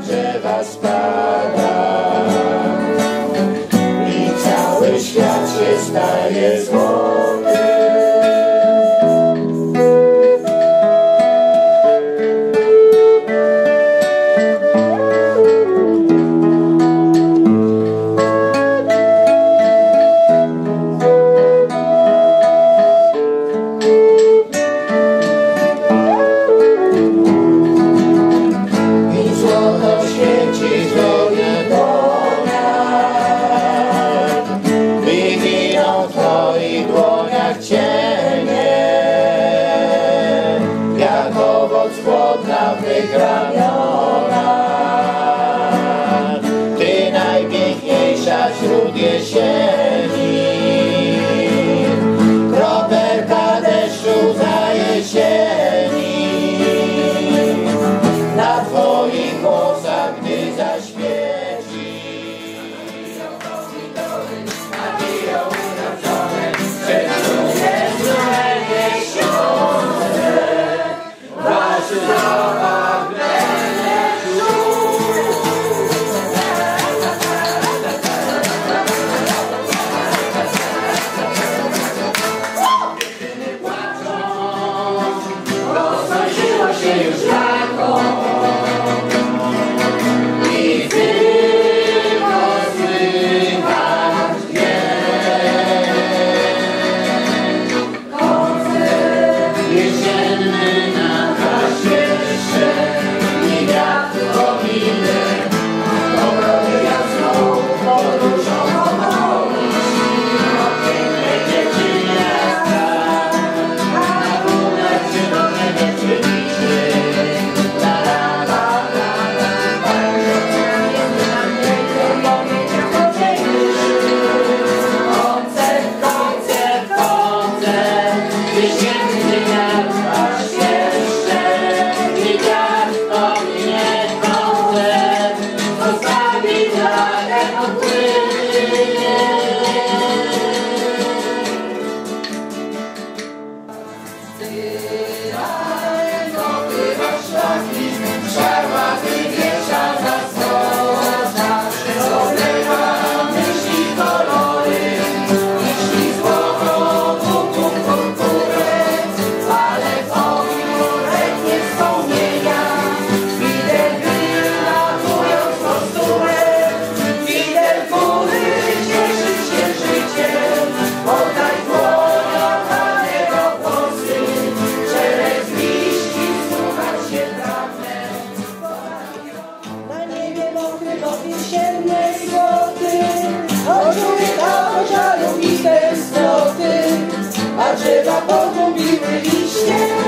drzewa spada i cały świat się staje złoty. Jacob. drzewa pogubiły liście.